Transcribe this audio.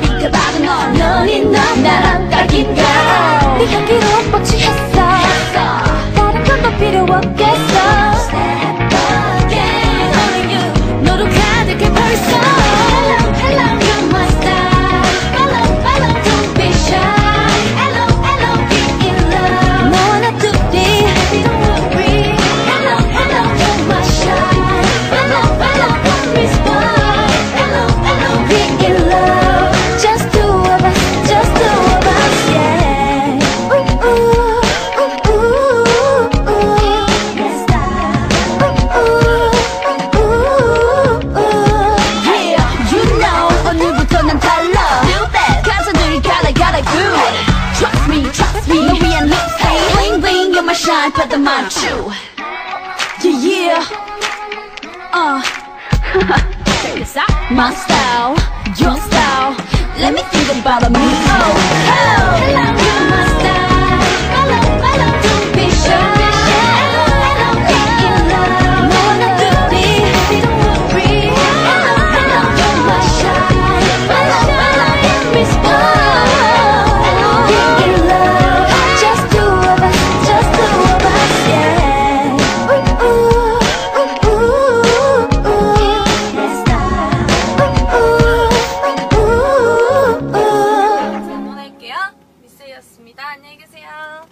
널 인가 바로 넌, 넌 있나 나랑 딱인가 네 그 향기로 뻑치했어. put the on too. Yeah, yeah. Uh. My style, your style. Let me think about a me. Oh. 안녕히 계세요.